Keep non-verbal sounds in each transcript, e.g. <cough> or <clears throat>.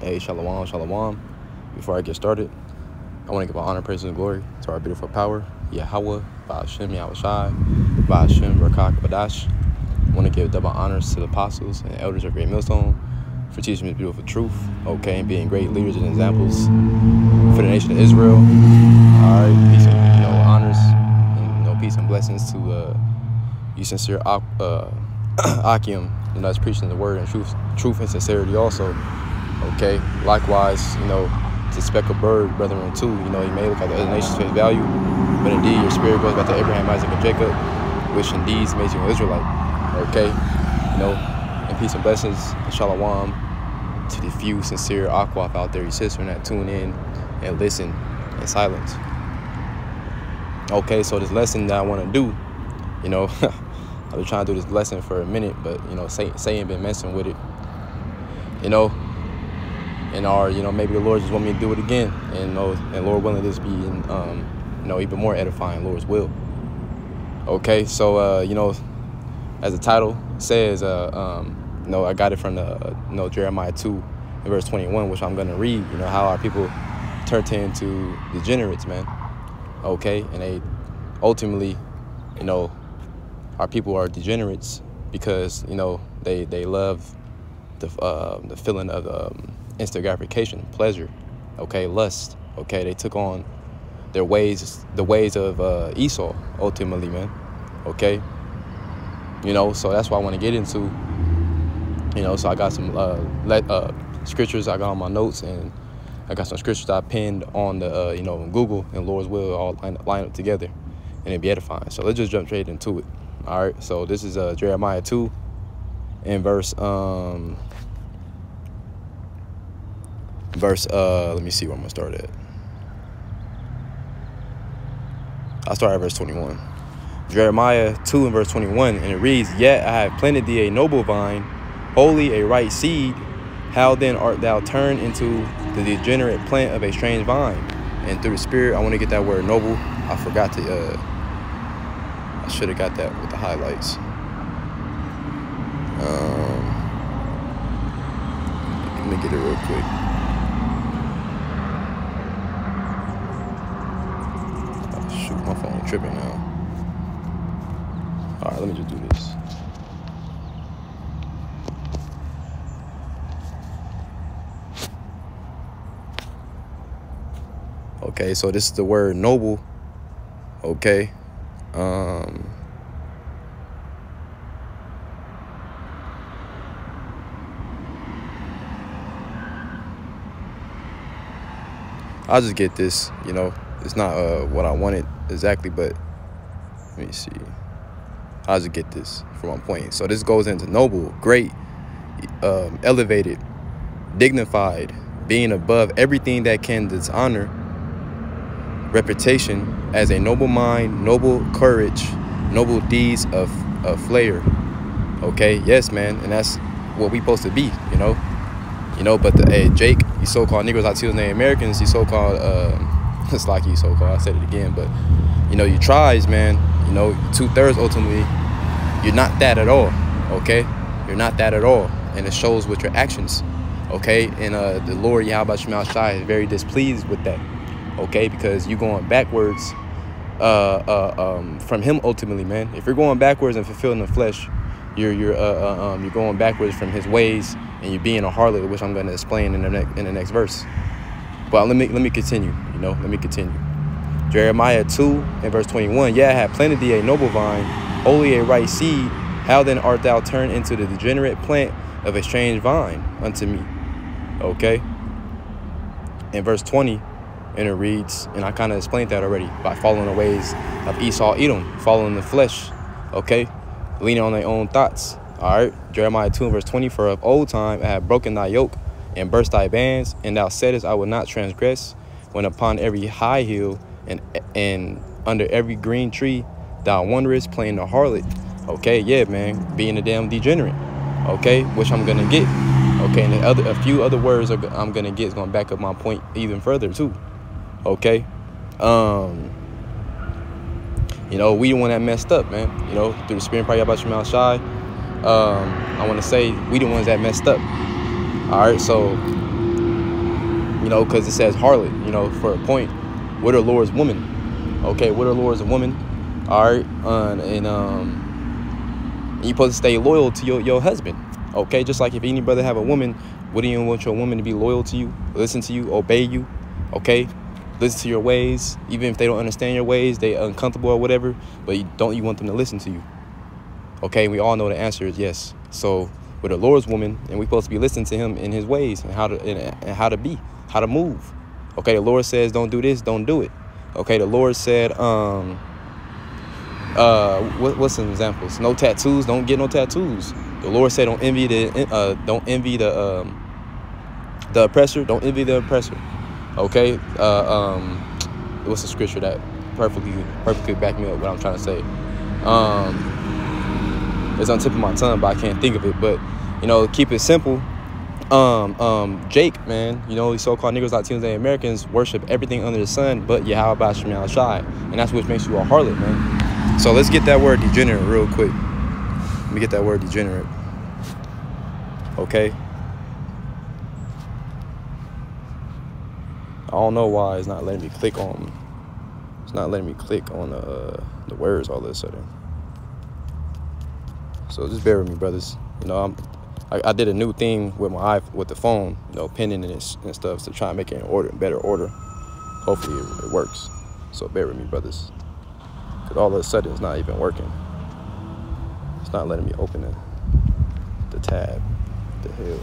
Hey, shalom, shalom. Before I get started, I want to give all honor, praise, and glory to our beautiful power, Yahweh, Ba'ashem, Yahushai, Ba'ashem, Rakak, Badash. I want to give double honors to the apostles and elders of Great Millstone for teaching me the beautiful truth, okay, and being great leaders and examples for the nation of Israel. All right, peace and you know, honors and you know, peace and blessings to uh, you sincere uh, <coughs> Akim, you know, that's preaching the word and truth, truth and sincerity also. Okay. Likewise, you know, to speck a bird, brethren too. You know, you may look at the other nations face value, but indeed your spirit goes back to Abraham, Isaac, and Jacob, which indeed makes you an Israelite. Okay. You know, and peace and blessings and shalom to the few sincere Aquaf out there, your sister, that tune in and listen in silence. Okay, so this lesson that I want to do, you know, <laughs> I've been trying to do this lesson for a minute, but you know, saying been messing with it. You know, and or you know maybe the Lord just want me to do it again, and you and Lord willing this be um, you know even more edifying, Lord's will. Okay, so uh, you know, as the title says, uh, um, you know, I got it from the uh, you know Jeremiah two, verse twenty one, which I'm gonna read. You know how our people turned into degenerates, man. Okay, and they ultimately, you know, our people are degenerates because you know they they love the uh, the feeling of um, instant gratification, pleasure, okay, lust, okay. They took on their ways, the ways of uh, Esau, ultimately, man, okay. You know, so that's what I want to get into. You know, so I got some uh, let, uh, scriptures I got on my notes, and I got some scriptures I pinned on the uh, you know Google, and Lord's will all line, line up together, and it'd be edifying. So let's just jump straight into it. All right, so this is uh, Jeremiah 2 in verse, um, verse, uh, let me see where I'm gonna start at. I'll start at verse 21. Jeremiah 2 and verse 21, and it reads, Yet I have planted thee a noble vine, holy a right seed. How then art thou turned into the degenerate plant of a strange vine? And through the Spirit, I want to get that word noble. I forgot to, uh, I should have got that with the highlights. Um, let me get it real quick. Oh, phone tripping now. All right, let me just do this. Okay, so this is the word noble. Okay, um, I'll just get this, you know. It's not uh, what I wanted exactly, but let me see. I'll just get this from my point. So this goes into noble, great, um, elevated, dignified, being above everything that can dishonor reputation as a noble mind, noble courage, noble deeds of, of flair. Okay, yes, man, and that's what we supposed to be, you know. You know, but the hey, Jake, these so-called Negroes, tell name Americans, these so-called, uh, <laughs> it's like you so-called, I said it again, but, you know, your tries, man, you know, two-thirds ultimately, you're not that at all, okay? You're not that at all, and it shows with your actions, okay? And uh, the Lord Yahweh Shemal Shai is very displeased with that, okay? Because you're going backwards uh, uh, um, from him ultimately, man. If you're going backwards and fulfilling the flesh, you're you're uh, uh, um, you're going backwards from his ways, and you're being a harlot, which I'm going to explain in the next in the next verse. But let me let me continue. You know, let me continue. Jeremiah 2 and verse 21. Yeah, I have planted thee a noble vine, holy a right seed. How then art thou turned into the degenerate plant of a strange vine unto me? Okay. In verse 20, and it reads, and I kind of explained that already, by following the ways of Esau, Edom, following the flesh, okay, leaning on their own thoughts. All right, Jeremiah 2 verse 20, for of old time I have broken thy yoke and burst thy bands, and thou saidest, I will not transgress, when upon every high hill and and under every green tree thou wanderest playing the harlot. Okay, yeah, man, being a damn degenerate. Okay, which I'm gonna get. Okay, and other a few other words are, I'm gonna get is gonna back up my point even further too. Okay, um, you know, we the one that messed up, man. You know, through the spirit probably about your mouth shy. Um, I want to say we the ones that messed up. All right, so You know, because it says harlot, you know, for a point. What are Lord's woman? Okay, what are Lord's woman? All right, and um, you're supposed to stay loyal to your, your husband. Okay, just like if any brother have a woman, wouldn't you want your woman to be loyal to you, listen to you, obey you? Okay, listen to your ways, even if they don't understand your ways, they uncomfortable or whatever. But you, don't you want them to listen to you? Okay, we all know the answer is yes. So with a Lord's woman, and we're supposed to be listening to him in his ways and how to and, and how to be, how to move. Okay, the Lord says don't do this, don't do it. Okay, the Lord said, um, uh, what, what's some examples? No tattoos, don't get no tattoos. The Lord said don't envy the uh, don't envy the um, the oppressor, don't envy the oppressor. Okay, uh, um, what's the scripture that perfectly perfectly back me up what I'm trying to say? Um, it's on tip of my tongue, but I can't think of it. But you know, keep it simple. Um, um, Jake, man, you know, these so-called Negroes, Latinos, and Americans worship everything under the sun, but Yahweh Shemal Shai, and that's what makes you a harlot, man. So let's get that word degenerate real quick. Let me get that word degenerate. Okay. I don't know why it's not letting me click on. It's not letting me click on uh, the words all of a sudden. So just bear with me, brothers. You know, I'm, I, I did a new thing with my with the phone, you know, pinning and, and stuff to try and make it in order, in better order. Hopefully it, it works. So bear with me, brothers. Because all of a sudden it's not even working. It's not letting me open it. The tab. The hell.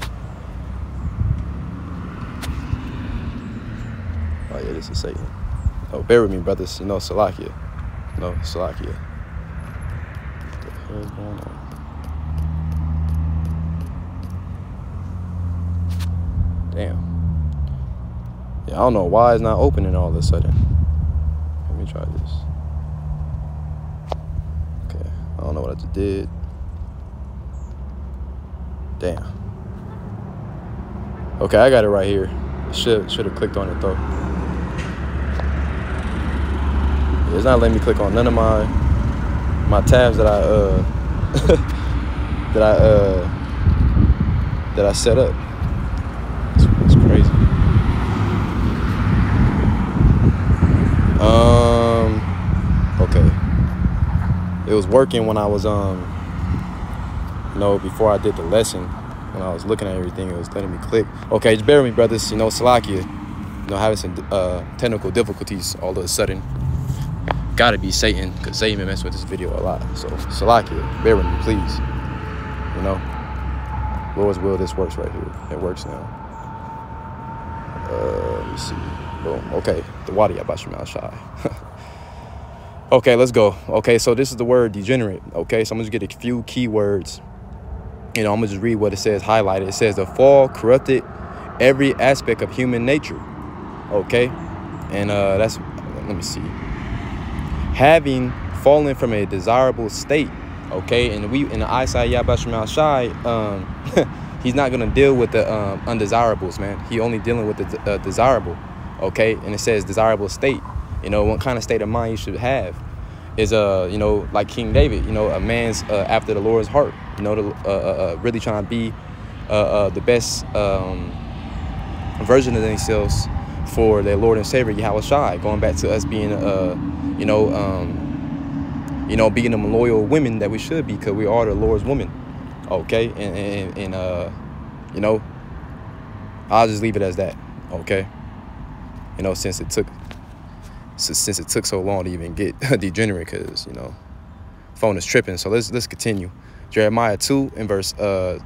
Oh yeah, this is Satan. Oh, bear with me, brothers. You know, Salakia. Know, Salakia. What the hell going on? Damn. Yeah, I don't know why it's not opening all of a sudden. Let me try this. Okay, I don't know what I just did. Damn. Okay, I got it right here. Should should have clicked on it though. It's not letting me click on none of my my tabs that I uh <laughs> that I uh that I set up. Um, okay. It was working when I was, um, you know, before I did the lesson, when I was looking at everything, it was letting me click. Okay, just bear with me, brothers. You know, Salakia, you know, having some uh, technical difficulties all of a sudden. Gotta be Satan, because Satan messed with this video a lot. So, Salakia, bear with me, please. You know, Lord's will, this works right here. It works now. Uh, let me see. Boom. Okay. Wadi abashim <laughs> okay, let's go. Okay, so this is the word degenerate. Okay, so I'm gonna just get a few keywords. You know, I'm gonna just read what it says highlighted. It says the fall corrupted every aspect of human nature. Okay, and uh, that's let me see. Having fallen from a desirable state. Okay, and we in the eyesight Yabashim Shai, um, <laughs> he's not gonna deal with the um, undesirables, man. He only dealing with the uh, desirable okay? And it says desirable state. You know what kind of state of mind you should have is uh you know like king david you know a man's uh, after the lord's heart. You know the, uh, uh, uh really trying to be uh, uh, the best um, version of themselves for their lord and savior yahweh shai. Going back to us being you know um you know being them loyal women that we should be because we are the lord's woman okay? And and, and uh you know i'll just leave it as that okay you know, since it took since it took so long to even get <laughs> degenerate, because you know, phone is tripping. So let's let's continue. Jeremiah two and verse uh,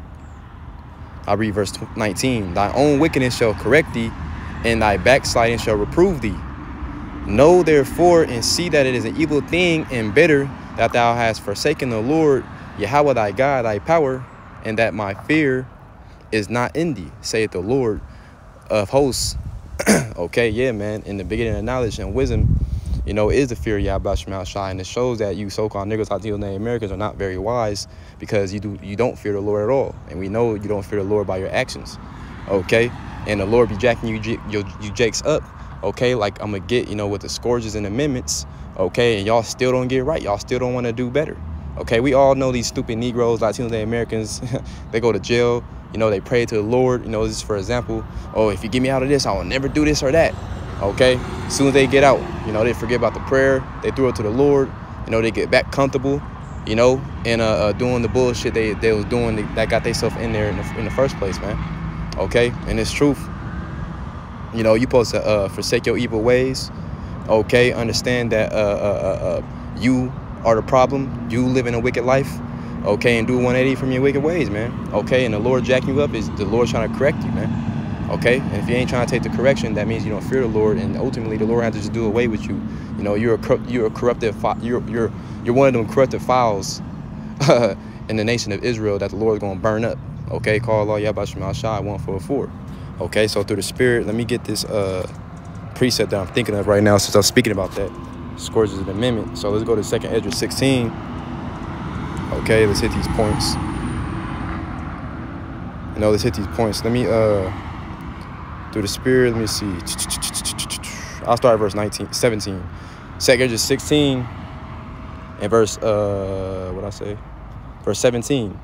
I read verse 19. Thy own wickedness shall correct thee, and thy backsliding shall reprove thee. Know therefore and see that it is an evil thing and bitter that thou hast forsaken the Lord, Yahweh thy God, thy power, and that my fear is not in thee, saith the Lord of hosts, <clears throat> okay, yeah, man. In the beginning of knowledge and wisdom, you know, is the fear of Yahweh Shemal Shai. And it shows that you so-called niggers, Latinos, Native Americans are not very wise because you do you don't fear the Lord at all. And we know you don't fear the Lord by your actions. Okay? And the Lord be jacking you you, you jakes up. Okay, like I'm gonna get, you know, with the scourges and amendments, okay, and y'all still don't get right. Y'all still don't want to do better. Okay, we all know these stupid Negroes, Latinos, Latino Americans, <laughs> they go to jail. You know, they pray to the Lord. You know, this is for example. Oh, if you get me out of this, I will never do this or that. Okay, as soon as they get out, you know, they forget about the prayer. They throw it to the Lord. You know, they get back comfortable. You know, and uh, uh doing the bullshit they they was doing that got themselves in there in the, in the first place, man. Okay, and it's truth. You know, you supposed to uh, forsake your evil ways. Okay, understand that uh, uh, uh you are the problem. You live in a wicked life. Okay, and do 180 from your wicked ways, man. Okay, and the Lord jacking you up is the Lord trying to correct you, man. Okay, and if you ain't trying to take the correction, that means you don't fear the Lord, and ultimately the Lord has to just do away with you. You know, you're a you're a corrupted you're you're you're one of them corrupted files <laughs> in the nation of Israel that the Lord is going to burn up. Okay, call all y'all Allah Yabashim Shai 144. Okay, so through the Spirit, let me get this uh, precept that I'm thinking of right now since I'm speaking about that. Scourges of the Amendment. So let's go to 2nd Esdras 16. Okay, let's hit these points. Know, let's hit these points. Let me, uh, through the Spirit, let me see. I'll start at verse 19, 17. 2nd Esdras 16 and verse, uh, what I say? Verse 17.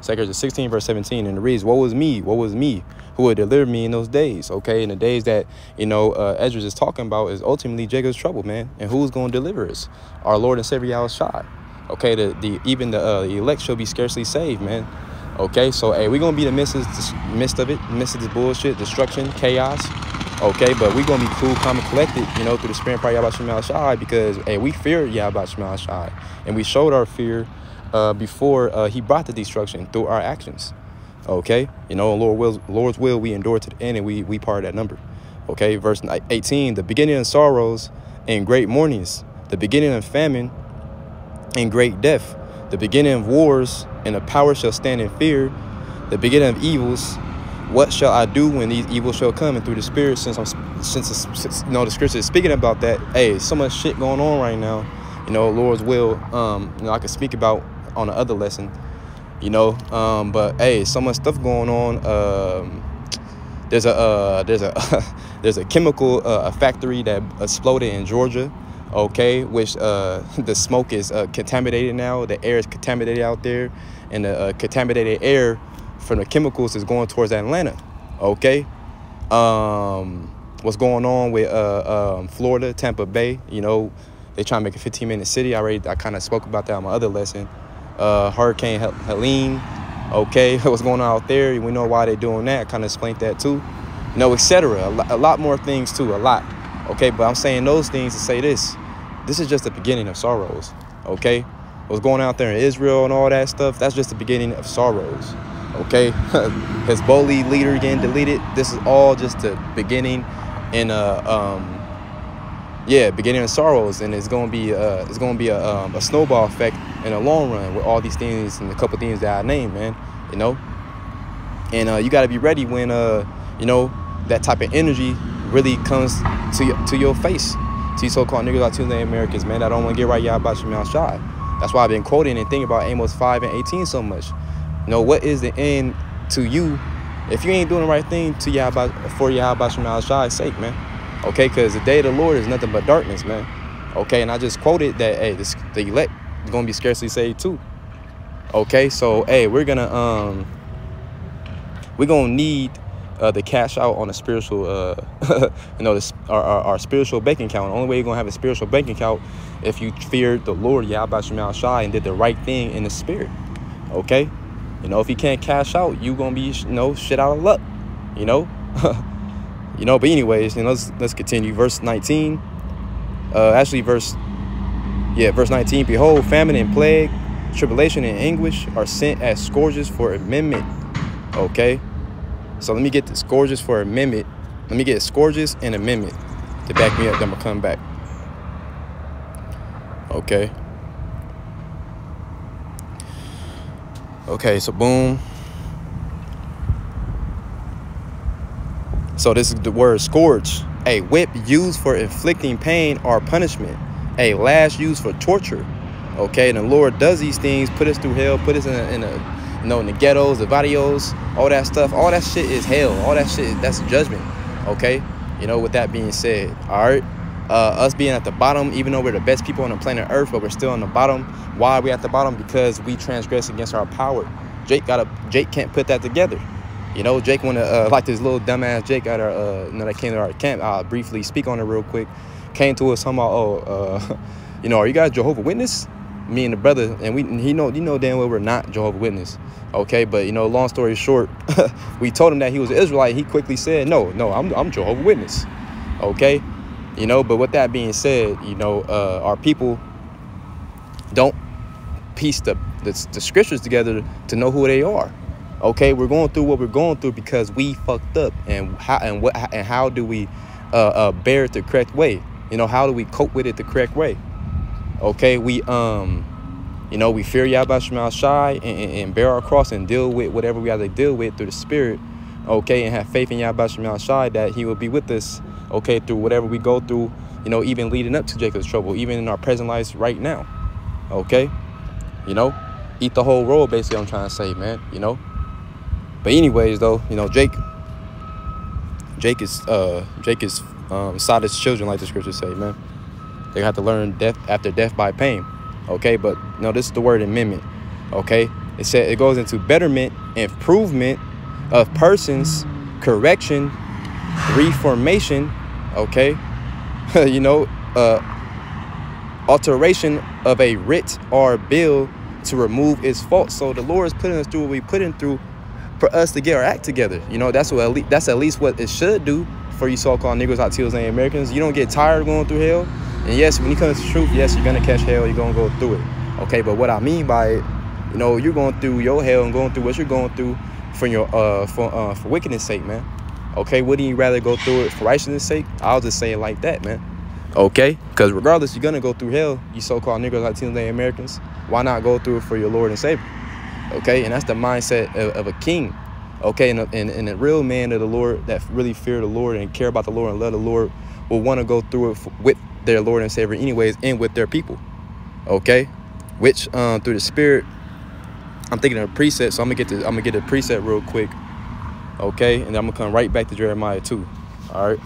2nd 16, verse 17, and it reads, What was me? What was me? Who would deliver me in those days? Okay, in the days that, you know, uh, Esdras is talking about is ultimately Jacob's trouble, man. And who's going to deliver us? Our Lord and Savior Yahushua. Okay, the, the even the, uh, the elect shall be scarcely saved, man. Okay, so, hey, we're to be the midst of, midst of it, midst of this bullshit, destruction, chaos. Okay, but we're to be cool, calm, and collected, you know, through the spirit of Yahweh Shemal Shai because, hey, we fear Yahweh Shemal Shai. And we showed our fear uh, before uh, he brought the destruction through our actions. Okay, you know, Lord will, Lord's will, we endure to the end, and we we part that number. Okay, verse 18: the beginning of sorrows and great mournings, the beginning of famine and great death, the beginning of wars, and the power shall stand in fear, the beginning of evils. What shall I do when these evils shall come? And through the Spirit, since I'm since, since you know the Scripture is speaking about that, hey, so much shit going on right now. You know, Lord's will. Um, you know, I could speak about on the other lesson, you know. Um, but hey, so much stuff going on. Um, there's a uh, there's a <laughs> there's a chemical uh, factory that exploded in Georgia, okay, which uh, <laughs> the smoke is uh, contaminated now. The air is contaminated out there, and the uh, contaminated air from the chemicals is going towards Atlanta, okay. Um, what's going on with uh, um, Florida, Tampa Bay? You know, they try to make a 15 minute city. I already I kind of spoke about that on my other lesson uh, Hurricane Helene. Okay, <laughs> what's going on out there? We know why they're doing that. Kind of explained that too. You know, etc. A, a lot more things too. A lot. Okay, but I'm saying those things to say this. This is just the beginning of sorrows. Okay, what's going out there in Israel and all that stuff. That's just the beginning of sorrows. Okay, <laughs> Hezbollah leader getting deleted. This is all just the beginning in a um, yeah, beginning of sorrows, and it's gonna be uh, it's gonna be a, um, a snowball effect in the long run with all these things and a couple things that I named, man. You know, and uh, you got to be ready when uh, you know that type of energy really comes to your, to your face. To you so-called niggas out Tuesday Americans, man, I don't want to get right y'all about your mouth shy. That's why I've been quoting and thinking about Amos 5 and 18 so much. You know, what is the end to you if you ain't doing the right thing to y'all about for y'all about your mouth shy sake, man? Okay, because the day of the Lord is nothing but darkness, man. Okay, and I just quoted that, hey, this, the elect is going to be scarcely saved too. Okay, so, hey, we're going to, um, we're going to need uh, the cash out on a spiritual, uh, <laughs> you know, this, our, our, our, spiritual bank account. The only way you're going to have a spiritual bank account if you feared the Lord, Yahweh Shai, and did the right thing in the spirit. Okay? You know, if you can't cash out, you going to be, you know, shit out of luck. You know? <laughs> you know but anyways you know let's let's continue verse 19 uh actually verse yeah verse 19 behold famine and plague tribulation and anguish are sent as scourges for amendment okay so let me get the scourges for amendment let me get scourges and amendment to back me up then i'm gonna come back okay okay so boom So this is the word scourge. A whip used for inflicting pain or punishment. A lash used for torture. Okay, and the Lord does these things, put us through hell, put us in a, in a you know, in the ghettos, the barrios, all that stuff. All that shit is hell. All that shit, that's judgment. Okay, you know, with that being said, all right. uh, us being at the bottom, even though we're the best people on the planet Earth, but we're still on the bottom. Why are we at the bottom? Because we transgress against our power. Jake got a Jake can't put that together. You know, Jake wanna uh, like this little dumbass Jake at our uh, you know that came to our camp. I'll briefly speak on it real quick. Came to us about, oh, uh, <laughs> you know, are you guys Jehovah Witness? Me and the brother, and we he know you know damn well we're not Jehovah Witness. Okay, but you know, long story short, <laughs> we told him that he was an Israelite. He quickly said, no, no, I'm I'm Jehovah Witness. Okay, you know, but with that being said, you know, uh, our people don't piece the, the, the scriptures together to know who they are. Okay, we're going through what we're going through because we fucked up, and how and what and how do we uh, uh, bear it the correct way? You know, how do we cope with it the correct way? Okay, we um, you know, we fear Yahweh Shemal Shai and, and, and, bear our cross and deal with whatever we have to deal with through the Spirit. Okay, and have faith in Yahweh Shemal Shai that He will be with us. Okay, through whatever we go through. You know, even leading up to Jacob's trouble, even in our present lives right now. Okay, you know, eat the whole roll. Basically, I'm trying to say, man. You know. But anyways, though, you know, Jake, Jake is uh, Jake is um, Sodom's children, like the scriptures say, man. They have to learn death after death by pain. Okay, but no, this is the word amendment. Okay, it said it goes into betterment, improvement of persons, correction, reformation. Okay, <laughs> you know, uh, alteration of a writ or bill to remove its fault. So the Lord is putting us through what we put in through for us to get our act together. You know, that's what at least, that's at least what it should do for you so-called Negroes, Latinos, and Americans. You don't get tired of going through hell. And yes, when it comes to truth, yes, you're gonna catch hell. You're gonna go through it. Okay, but what I mean by it, you know, you're going through your hell and going through what you're going through for your uh for uh for wickedness sake, man. Okay, wouldn't you rather go through it for righteousness sake? I'll just say it like that, man. Okay, because regardless, you're gonna go through hell. You so-called Negroes, Latinos, and Americans. Why not go through it for your Lord and Savior? Okay, and that's the mindset of, of a king okay and a, and, and a real man of the lord that really fear the lord and care about the lord and love the lord will want to go through it with their lord and savior anyways and with their people okay? Which um, through the spirit i'm thinking of a preset so i'm gonna get to i'm gonna get a preset real quick okay? And i'm gonna come right back to jeremiah 2 all right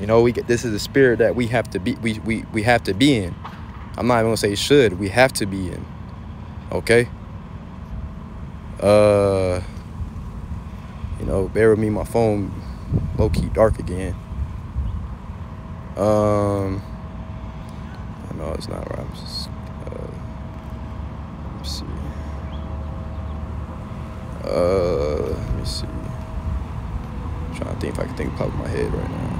you know we get this is the spirit that we have to be we we, we have to be in. I'm not even gonna say should we have to be in okay? Uh you know, bear with me, my phone low-key dark again. Um, I know it's not right. I'm just, uh, let's see. Uh, let me see. I'm trying to think if I can think of my head right now.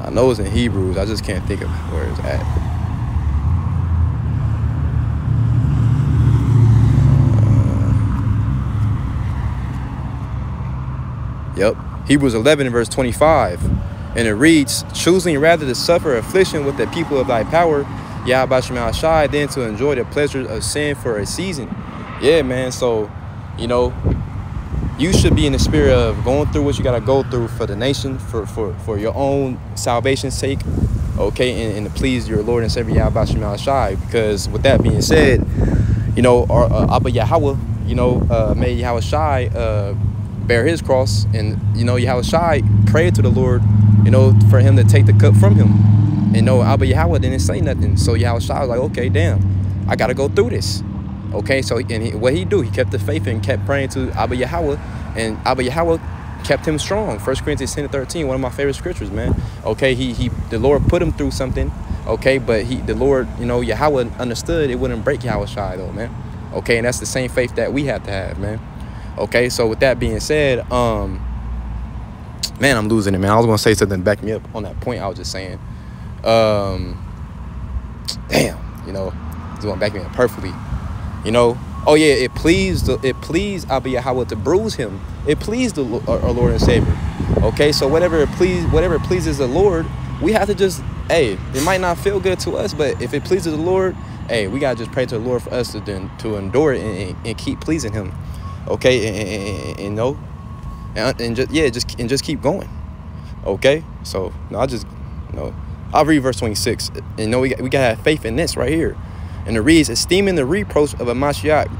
I know it's in Hebrews. I just can't think of where it's at. Yep. Hebrews 11 and verse 25. And it reads, choosing rather to suffer affliction with the people of thy power, Yahweh Shai, than to enjoy the pleasures of sin for a season. Yeah, man. So, you know, you should be in the spirit of going through what you got to go through for the nation, for, for, for your own salvation's sake, okay, and, and to please your Lord and Savior Yahweh Shai. Because with that being said, you know, our, uh, Abba Yahweh, you know, uh, may Yahweh Shai, uh, bear his cross and you know Yahweh Shai prayed to the Lord you know for him to take the cup from him. And no Abba Yahweh didn't say nothing. So Yahweh Shai was like okay damn I gotta go through this. Okay so and he, what he do he kept the faith and kept praying to Abba Yahweh and Abba Yahweh kept him strong. First Corinthians 10 13 one of my favorite scriptures man. Okay he he the Lord put him through something okay but he the Lord you know Yahweh understood it wouldn't break Yahweh Shai though man. Okay and that's the same faith that we have to have man Okay, so with that being said, um, man, I'm losing it, man. I was gonna say something to back me up on that point. I was just saying, um, damn, you know, it's gonna back me up perfectly. You know, oh yeah, it pleased it pleased Abba Yahweh to bruise him. It pleased the, our, our Lord and Savior. Okay, so whatever it please, whatever pleases the Lord, we have to just, hey, it might not feel good to us, but if it pleases the Lord, hey, we gotta just pray to the Lord for us to to endure it and, and keep pleasing Him okay and, and, and, no and, and just yeah just and just keep going okay so no i just know i'll read verse 26 and know we, we gotta have faith in this right here and it reads esteeming the reproach of a Mashiach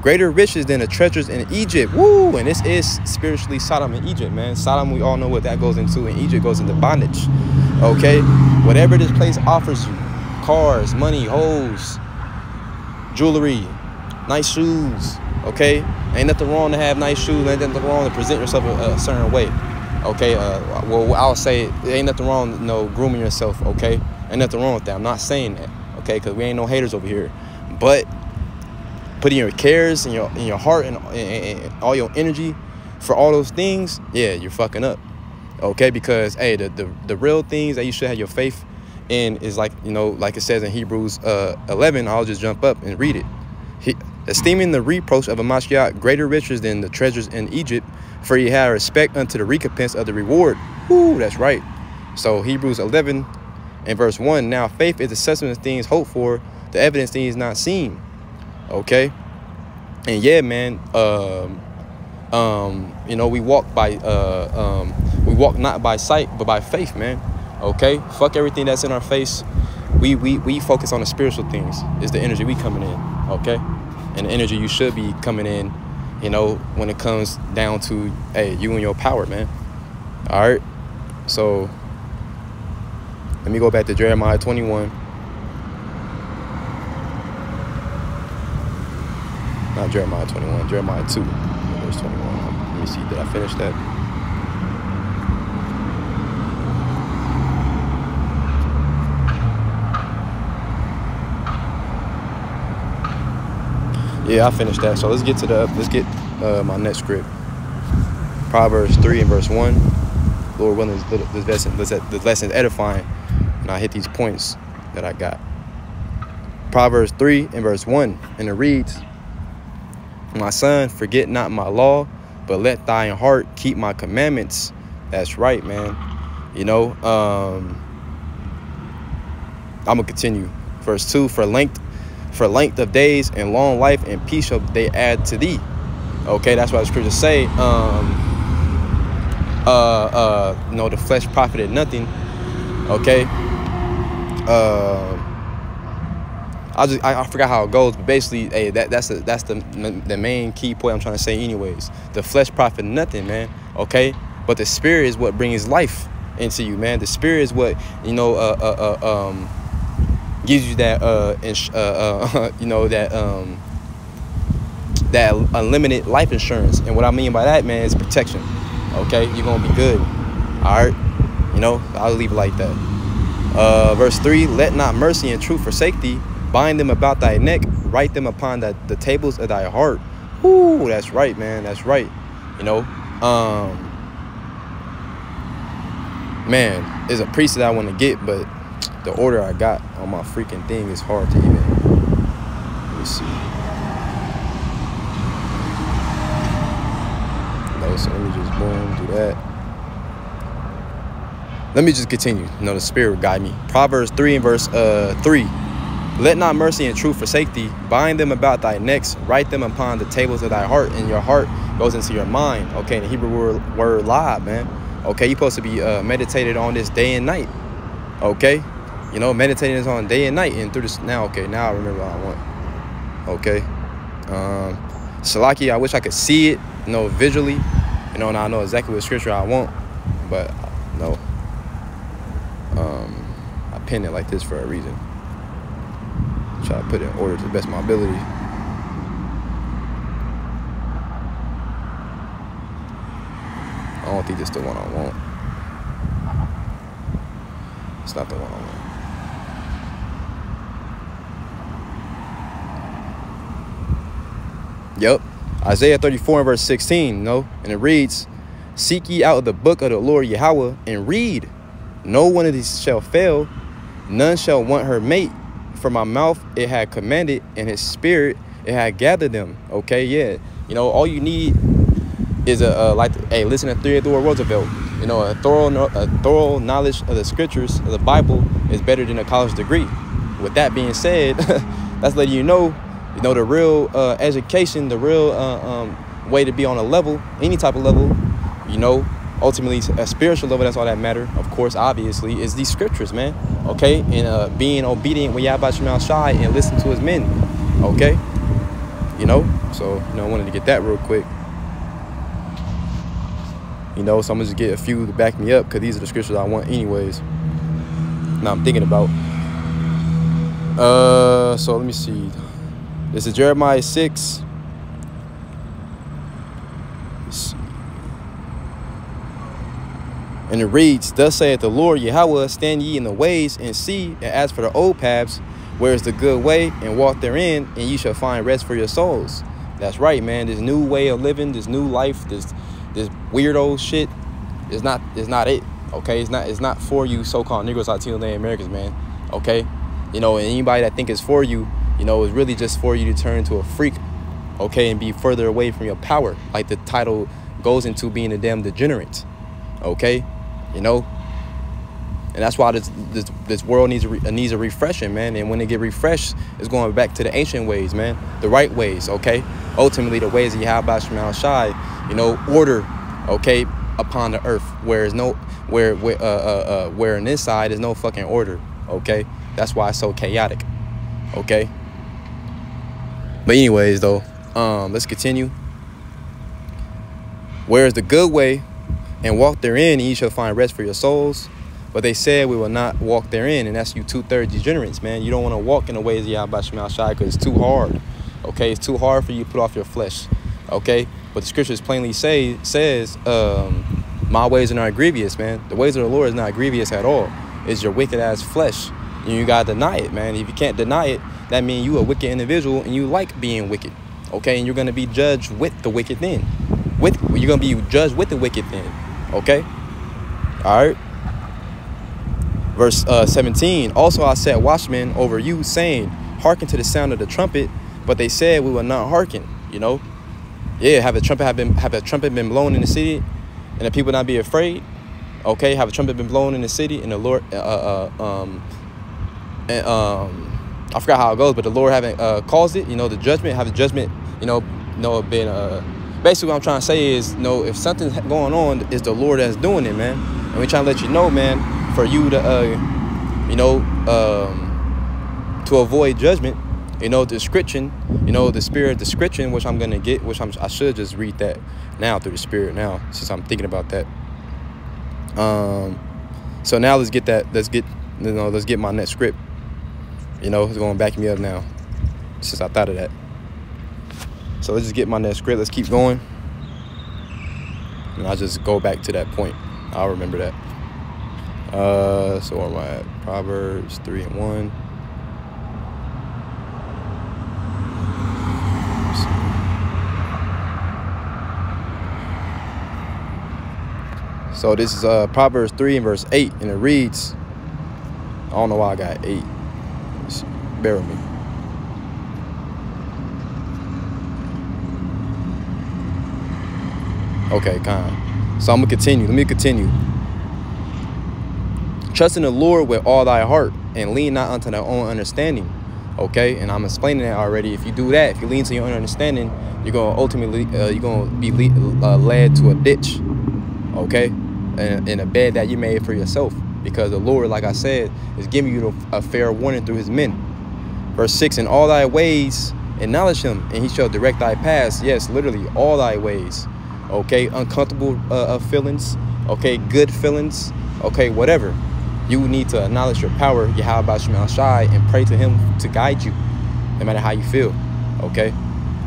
greater riches than the treasures in Egypt. Woo! And this is spiritually Sodom and Egypt, man. Sodom, we all know what that goes into, and Egypt goes into bondage. Okay? Whatever this place offers you cars, money, hoes, jewelry, nice shoes. Okay? Ain't nothing wrong to have nice shoes, ain't nothing wrong to present yourself a, a certain way. Okay? Uh, well, I'll say ain't nothing wrong, you know, grooming yourself, okay? Ain't nothing wrong with that. I'm not saying that, okay? Because we ain't no haters over here. But putting your cares and your in your heart and, and, and, all your energy for all those things, yeah, you're fucking up. Okay, because hey, the, the the real things that you should have your faith in is like you know, like it says in Hebrews uh, 11. I'll just jump up and read it. He, esteeming the reproach of a Mashiach greater riches than the treasures in Egypt, for he had respect unto the recompense of the reward. Ooh, that's right. So Hebrews 11 and verse 1. Now faith is the substance of things hoped for, the evidence things not seen okay and yeah man um um you know we walk by uh um we walk not by sight but by faith man okay fuck everything that's in our face we we we focus on the spiritual things is the energy we coming in okay and the energy you should be coming in you know when it comes down to hey you and your power man all right so let me go back to jeremiah 21 Not Jeremiah 21, Jeremiah 2, verse 21. Let me see, did I finish that? Yeah, I finished that. So let's get to the let's get uh, my next script. Proverbs 3 and verse 1. Lord willing, this lesson, this lesson is edifying, and I hit these points that I got. Proverbs 3 and verse 1, and it reads, my son, forget not my law, but let thine heart keep my commandments. That's right, man. You know, um, I'm gonna continue. Verse two: For length, for length of days and long life and peace shall they add to thee. Okay, that's what the scriptures say. Um, uh, uh, you know, the flesh profited nothing. Okay. Uh, I just I, I, forgot how it goes, but basically, hey, that that's a, that's the the main key point I'm trying to say. Anyways, the flesh profit nothing, man. Okay, but the spirit is what brings life into you, man. The spirit is what you know. Uh, uh, uh um, gives you that uh, ins- uh, uh <laughs> you know that um that unlimited life insurance. And what I mean by that, man, is protection. Okay, you're gonna be good. All right, you know I'll leave it like that. Uh, verse three: Let not mercy and truth forsake thee Bind them about thy neck, write them upon the, the tables of thy heart. Ooh, that's right, man. That's right. You know, um, man, there's a priest that I want to get, but the order I got on my freaking thing is hard to even. Let me see. No, so let me just boom, do that. Let me just continue. You know, the spirit guide me. Proverbs 3 and verse uh 3. Let not mercy and truth forsake thee. Bind them about thy necks. Write them upon the tables of thy heart. And your heart goes into your mind. Okay, the Hebrew word, word live, man. Okay, you're supposed to be uh, meditated on this day and night. Okay, you know, meditating is on day and night. And through this, now, okay, now I remember what I want. Okay. Um, Salaki, I wish I could see it, you know, visually. You know, and I know exactly what scripture I want. But, no. Um, I pinned it like this for a reason try to put it in order to the best of my ability. I don't think this is the one I want. It's not the one I want. Yep. Isaiah 34 and verse 16, no? And it reads, Seek ye out of the book of the Lord Yahweh and read. No one of these shall fail, none shall want her mate, For my mouth it had commanded and his spirit it had gathered them. Okay yeah. You know all you need is a, a like hey listen to theodore roosevelt. You know a thorough a thorough knowledge of the scriptures of the bible is better than a college degree. With that being said <laughs> that's letting you know you know the real uh, education the real uh, um, way to be on a level any type of level you know ultimately a spiritual level that's all that matter of course obviously is these scriptures man okay and uh, being obedient when Yahweh Shemal Shai and listen to his men okay you know. So you know, I wanted to get that real quick. You know, so I'm gonna just get a few to back me up because these are the scriptures I want anyways. Now I'm thinking about. Uh, so let me see. This is Jeremiah six. And it reads, Thus saith the Lord Yahweh, stand ye in the ways and see, and as for the old paths, where is the good way, and walk therein, and ye shall find rest for your souls. That's right, man. This new way of living, this new life, this this weirdo shit is not is not it. Okay, it's not it's not for you so-called Negroes, Latino, Americans, man. Okay, you know, and anybody that think it's for you, you know, it's really just for you to turn into a freak, okay, and be further away from your power, like the title goes into being a damn degenerate. Okay, you know, and that's why this this, this world needs a needs a refreshing, man. And when it get refreshed, it's going back to the ancient ways, man, the right ways. Okay, ultimately the ways that you have by Shemal Shai, you know, order, okay, upon the earth, where is no where where uh, uh, uh, where in this side is no fucking order. Okay, that's why it's so chaotic. Okay. But anyways, though, um, let's continue. Where is the good way, and walk therein, and ye shall find rest for your souls. But they said we will not walk therein, and that's you two-thirds degenerates, man. You don't want to walk in the ways of Yahweh because it's too hard. Okay, it's too hard for you to put off your flesh. Okay, but the scriptures plainly say says, um, my ways are not grievous, man. The ways of the Lord is not grievous at all. It's your wicked ass flesh. And you gotta deny it, man. If you can't deny it, that means you a wicked individual and you like being wicked. Okay, and you're gonna be judged with the wicked then. With you're gonna be judged with the wicked then. Okay? Alright. Verse uh, 17. Also I set watchmen over you, saying, Hearken to the sound of the trumpet, but they said we will not hearken, you know. Yeah, have a trumpet have been have a trumpet been blown in the city, and the people not be afraid. Okay, have a trumpet been blown in the city, and the Lord, uh, uh, um, and um, I forgot how it goes, but the Lord haven't uh, caused it. You know, the judgment have the judgment. You know, you know, been uh, basically what I'm trying to say is, you know, if something's going on, it's the Lord that's doing it, man. And we trying to let you know, man, for you to, uh, you know, um, to avoid judgment you know, description, you know, the spirit of description, which I'm gonna get, which I'm I should just read that now through the spirit now, since I'm thinking about that. Um so now let's get that, let's get you know, let's get my next script. You know, it's gonna back me up now. Since I thought of that. So let's just get my next script. Let's keep going. And I'll just go back to that point. I'll remember that. Uh so where am I at? Proverbs three and one. So this is uh, Proverbs 3 and verse 8, and it reads, I don't know why I got 8. Bear with me. Okay, kind. So I'm to continue. Let me continue. Trust in the Lord with all thy heart and lean not unto thy own understanding. Okay, and I'm explaining that already. If you do that, if you lean to your own understanding, you're to ultimately, uh, you're to be uh, led to a ditch. Okay? in, in a bed that you made for yourself because the Lord, like I said, is giving you a fair warning through his men. Verse 6, in all thy ways acknowledge him, and he shall direct thy paths. Yes, literally, all thy ways. Okay, uncomfortable uh, uh feelings, okay, good feelings, okay, whatever. You need to acknowledge your power, Yahweh Shemal Shai, and pray to him to guide you, no matter how you feel, okay?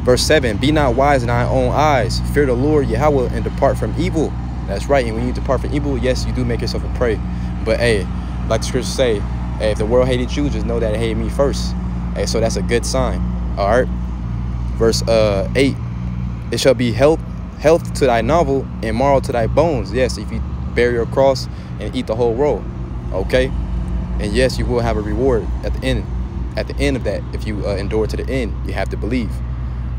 Verse 7, be not wise in thy own eyes. Fear the Lord, Yahweh, and depart from evil. That's right. And when you depart from evil, yes, you do make yourself a prey. But hey, like the scriptures say, hey, if the world hated you, just know that it hated me first. Hey, so that's a good sign. All right. Verse uh eight. It shall be health health to thy novel and marrow to thy bones. Yes, if you bear your cross and eat the whole roll. Okay. And yes, you will have a reward at the end. At the end of that, if you uh, endure to the end, you have to believe.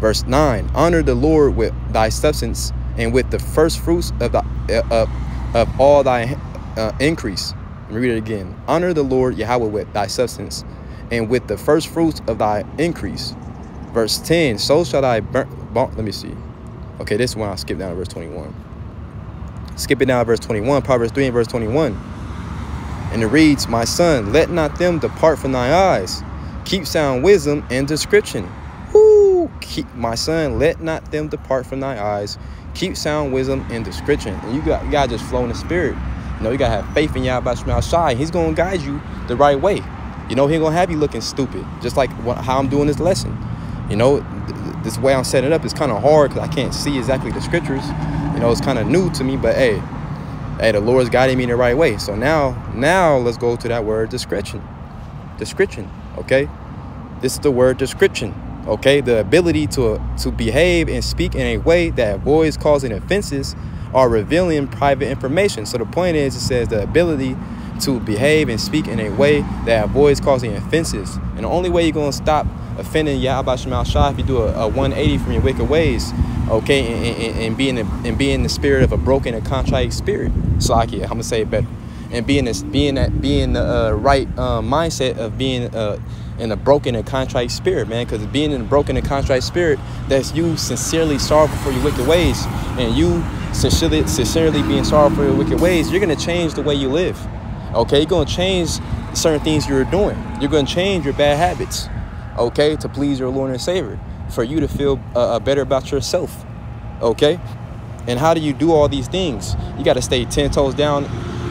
Verse 9 Honor the Lord with thy substance and with the first fruits of, the, uh, of all thy uh, increase. Let me read it again. Honor the Lord Yahweh with thy substance, and with the first fruits of thy increase. Verse 10, so shall I burn, let me see. Okay, this one I'll skip down to verse 21. Skip it down to verse 21, Proverbs 3 and verse 21. And it reads, My son, let not them depart from thy eyes. Keep sound wisdom and description. Woo! keep my son, let not them depart from thy eyes. Keep sound wisdom and discretion. And you got you gotta just flow in the spirit. You know, you gotta have faith in Yahweh Shai. He's gonna guide you the right way. You know, he ain't gonna have you looking stupid, just like what, how I'm doing this lesson. You know, th this way I'm setting it up is kind of hard because I can't see exactly the scriptures. You know, it's kind of new to me, but hey, hey, the Lord's guiding me in the right way. So now, now let's go to that word discretion. Discretion, okay? This is the word description. Okay, the ability to to behave and speak in a way that avoids causing offenses or revealing private information. So the point is, it says the ability to behave and speak in a way that avoids causing offenses. And the only way you're gonna stop offending Yahweh Shemal Shah if you do a, a 180 from your wicked ways, okay, and, and, and being and being the spirit of a broken and contrite spirit. Slaki, I'm gonna say it better. And being this, being that, being the uh, right uh, mindset of being uh, in a broken and contrite spirit, man. Because being in a broken and contrite spirit, that's you sincerely sorrowful for your wicked ways, and you sincerely, sincerely being sorrowful for your wicked ways, you're gonna change the way you live. Okay, you're gonna change certain things you're doing. You're gonna change your bad habits. Okay, to please your Lord and Savior, for you to feel uh, uh better about yourself. Okay, and how do you do all these things? You got to stay ten toes down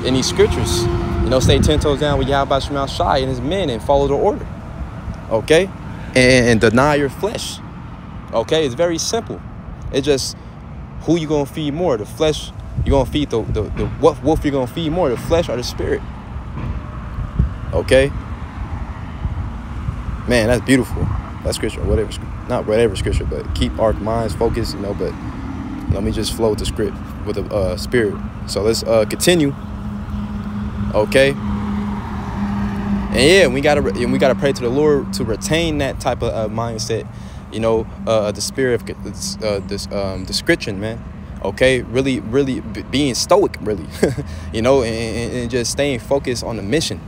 in these scriptures. You know, stay ten toes down with Yahweh Shemal Shai and his men and follow the order okay? And, and deny your flesh, okay? It's very simple. It just who you gonna feed more, the flesh. You're gonna feed the, the, the what wolf you're gonna feed more, the flesh or the spirit. Okay? Man, that's beautiful. That's scripture, whatever, not whatever scripture, but keep our minds focused, you know, but let me just flow with the script, with the uh, spirit. So let's uh, continue. Okay? and yeah, we gotta and we gotta pray to the Lord to retain that type of uh, mindset. You know, uh, the spirit of uh, this um, description, man. Okay, really, really being stoic, really. <laughs> you know, and, and, just staying focused on the mission.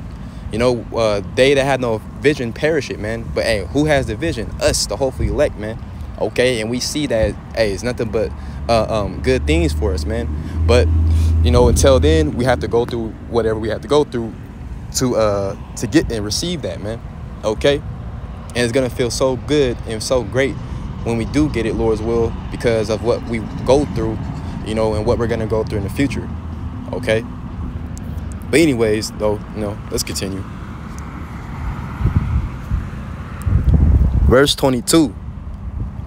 You know, uh, they that have no vision perish it, man. But hey, who has the vision? Us, the hopefully elect, man. Okay, and we see that hey, it's nothing but uh, um, good things for us, man. But you know, until then, we have to go through whatever we have to go through to uh to get and receive that man okay and it's gonna feel so good and so great when we do get it lord's will because of what we go through you know and what we're gonna go through in the future okay? But anyways though you know let's continue. Verse 22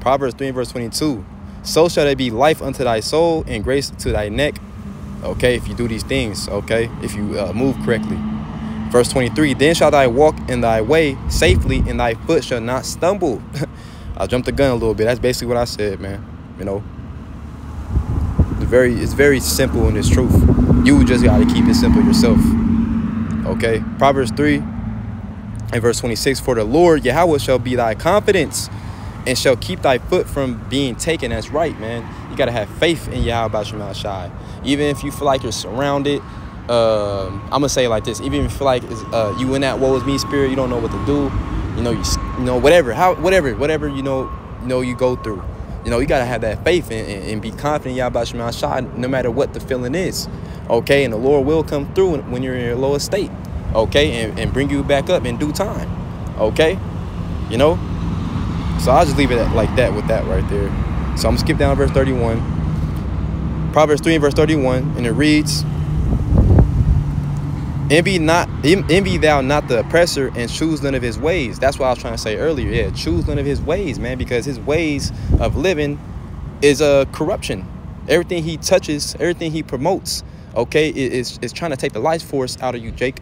proverbs 3 verse 22 so shall it be life unto thy soul and grace to thy neck okay if you do these things okay if you uh, move correctly Verse 23, Then shall thy walk in thy way safely, and thy foot shall not stumble. <laughs> I jumped the gun a little bit. That's basically what I said, man. You know, it's very, it's very simple in its truth. You just got to keep it simple yourself. Okay. Proverbs 3 and verse 26, For the Lord Yahweh shall be thy confidence and shall keep thy foot from being taken. That's right, man. You got to have faith in Yahweh Shai. Even if you feel like you're surrounded, um, I'm gonna say it like this: even if you feel like uh, you in that woe is me spirit, you don't know what to do. You know, you, you know whatever, how whatever, whatever you know, you know you go through. You know, you gotta have that faith and, and, and be confident, Yahweh Shema Shah, no matter what the feeling is. Okay, and the Lord will come through when you're in your lowest state. Okay, and, and bring you back up in due time. Okay, you know. So I'll just leave it at, like that with that right there. So I'm gonna skip down verse 31. Proverbs 3 and verse 31, and it reads. Envy not envy thou not the oppressor and choose none of his ways. That's what I was trying to say earlier. Yeah, choose none of his ways, man, because his ways of living is a corruption. Everything he touches, everything he promotes, okay, is is trying to take the life force out of you, Jake.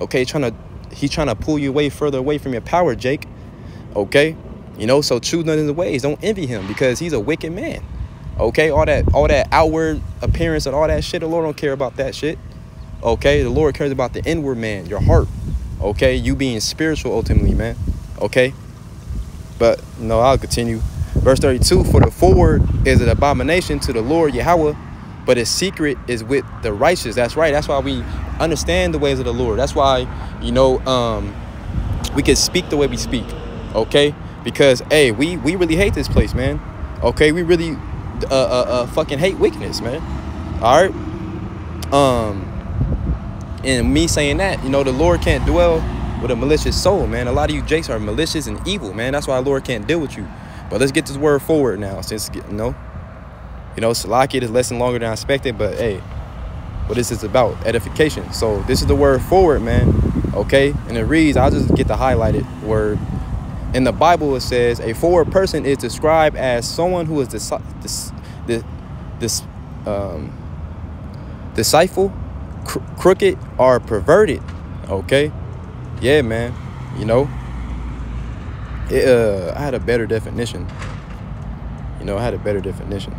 Okay, trying to he's trying to pull you away further away from your power, Jake. Okay, you know, so choose none of his ways. Don't envy him because he's a wicked man. Okay, all that all that outward appearance and all that shit, the Lord don't care about that shit. Okay, the Lord cares about the inward man, your heart. Okay, you being spiritual ultimately, man. Okay, but no, I'll continue. Verse 32 For the forward is an abomination to the Lord Yahweh, but his secret is with the righteous. That's right. That's why we understand the ways of the Lord. That's why, you know, um, we can speak the way we speak. Okay, because hey, we we really hate this place, man. Okay, we really uh, uh, uh fucking hate weakness, man. All right. Um, and me saying that, you know, the Lord can't dwell with a malicious soul, man. A lot of you jakes are malicious and evil, man. That's why the Lord can't deal with you. But let's get this word forward now, since you know, you know, Salaki is lesson longer than I expected, but hey, what is this is about? Edification. So this is the word forward, man. Okay, and it reads. I'll just get the highlighted word. In the Bible, it says a forward person is described as someone who is this, this, this, um, deceitful, cr crooked, or perverted. Okay, yeah, man. You know, it, uh, I had a better definition. You know, I had a better definition.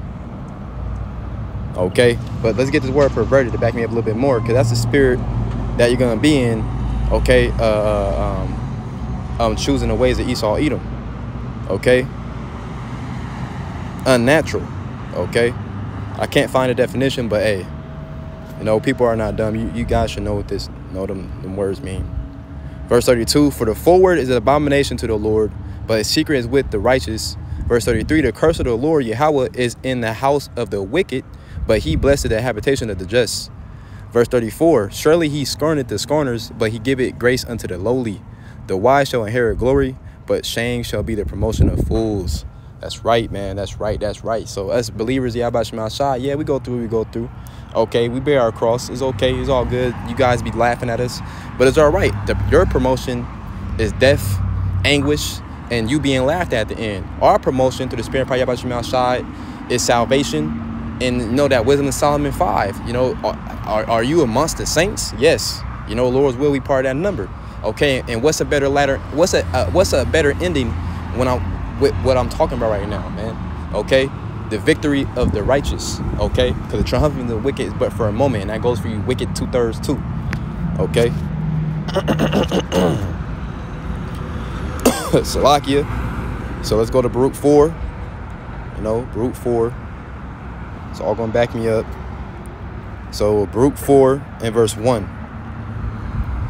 Okay, but let's get this word perverted to back me up a little bit more, because that's the spirit that you're gonna be in. Okay, uh, uh, um, um, choosing the ways of Esau, Edom. Okay, unnatural. Okay, I can't find a definition, but hey, you know, people are not dumb. You, you guys should know what this, know them, them words mean. Verse 32, for the forward is an abomination to the Lord, but his secret is with the righteous. Verse 33, the curse of the Lord Yahweh is in the house of the wicked, but he blessed the habitation of the just. Verse 34, surely he scorneth the scorners, but he giveth grace unto the lowly. The wise shall inherit glory, but shame shall be the promotion of fools. That's right, man. That's right. That's right. So us believers, Shai, yeah, we go through we go through. Okay, we bear our cross. It's okay. It's all good. You guys be laughing at us, but it's all right. The, your promotion is death, anguish, and you being laughed at, the end. Our promotion through the Spirit of Shai is salvation, and know that wisdom in Solomon five. You know, are, are, are you amongst the saints? Yes. You know, Lord's will be part of that number. Okay, and what's a better ladder? What's a uh, what's a better ending when I'm with what I'm talking about right now, man? Okay, the victory of the righteous, okay? Because the triumph of the wicked is but for a moment, and that goes for you wicked two-thirds too, okay? <coughs> Salakia. So let's go to Baruch 4. You know, Baruch 4. It's all going to back me up. So Baruch 4 and verse 1.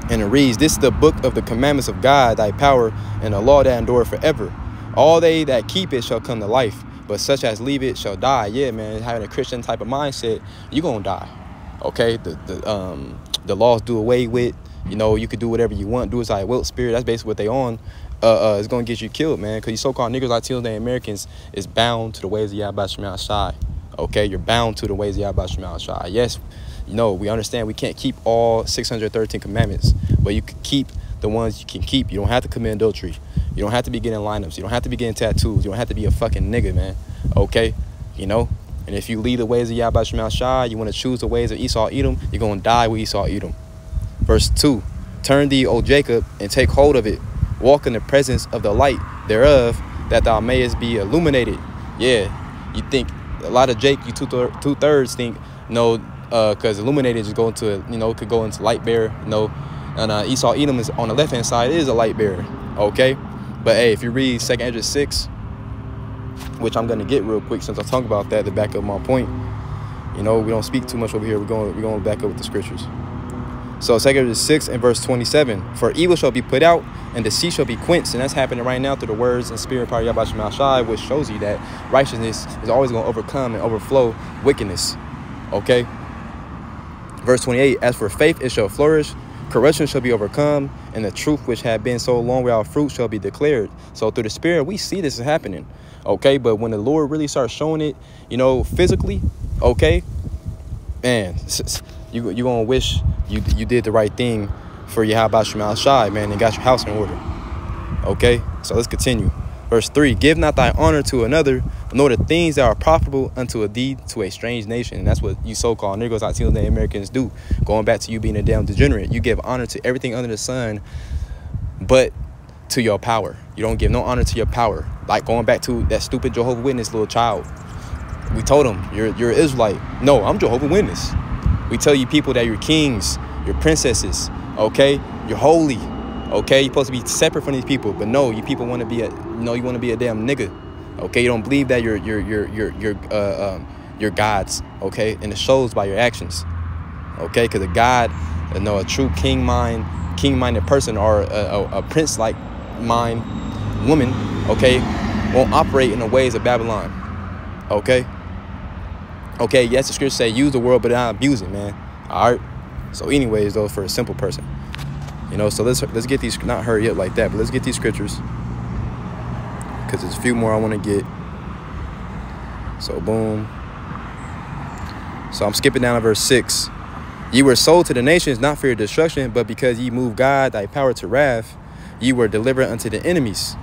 And it reads, This is the book of the commandments of God, thy power, and the law that endure forever. All they that keep it shall come to life but such as leave it shall die. Yeah, man, having a Christian type of mindset, you're gonna die. Okay, the the um the laws do away with. You know, you could do whatever you want, do as I will. Spirit, that's basically what they on. Uh, uh, it's gonna get you killed, man. Cause you so-called niggers, Latinos, and Americans is bound to the ways of Yahweh Shemal Shai. Okay, you're bound to the ways of Yahweh Shemal Shai. Yes, you know, we understand we can't keep all 613 commandments, but you can keep the ones you can keep. You don't have to commit adultery. You don't have to be getting lineups. You don't have to be getting tattoos. You don't have to be a fucking nigga, man. Okay? You know? And if you lead the ways of Yahweh Shemal you want to choose the ways of Esau Edom, you're going to die with Esau Edom. Verse 2 Turn thee, O Jacob, and take hold of it. Walk in the presence of the light thereof, that thou mayest be illuminated. Yeah, you think a lot of Jake, you two, two thirds think, no, because uh, illuminated just go into, you know, could go into light bearer, you know, and uh, Esau Edom is on the left hand side is a light bearer. Okay, but hey, if you read Second Ezra 6, which I'm gonna get real quick since I talk about that to back up my point. You know, we don't speak too much over here. We're going we're going to back up with the scriptures. So Second Ezra 6 and verse 27. For evil shall be put out, and the sea shall be quenched. And that's happening right now through the words and spirit power Yahweh Shai, which shows you that righteousness is always going to overcome and overflow wickedness. Okay? Verse 28, as for faith, it shall flourish, corruption shall be overcome, and the truth which had been so long without fruit shall be declared. So through the Spirit, we see this is happening. Okay, but when the Lord really starts showing it, you know, physically, okay, man, you you gonna wish you you did the right thing for your Yahweh Shemal Shai, man, and got your house in order. Okay, so let's continue. Verse 3 Give not thy honor to another, nor the things that are profitable unto a deed to a strange nation. And that's what you so called niggers, Latinos, and Americans do. Going back to you being a damn degenerate, you give honor to everything under the sun, but to your power. You don't give no honor to your power. Like going back to that stupid Jehovah Witness little child. We told him, you're, you're Israelite. No, I'm Jehovah Witness. We tell you people that you're kings, you're princesses, okay? You're holy. Okay, you're supposed to be separate from these people, but no, you people want to be a no, you want to be a damn nigga. Okay, you don't believe that you're you're you're you're you're uh, um, you're gods. Okay, and it shows by your actions. Okay, because a god, you know, a true king mind, king-minded person or a, a, a prince-like mind woman, okay, won't operate in the ways of Babylon. Okay. Okay, yes, the scriptures say use the world, but not abuse it, man. All right. So, anyways, though, for a simple person. You know, so let's let's get these not hurry up like that, but let's get these scriptures. Because there's a few more I want to get. So boom. So I'm skipping down to verse 6. Ye were sold to the nations not for your destruction, but because ye moved God, thy power to wrath, ye were delivered unto the enemies.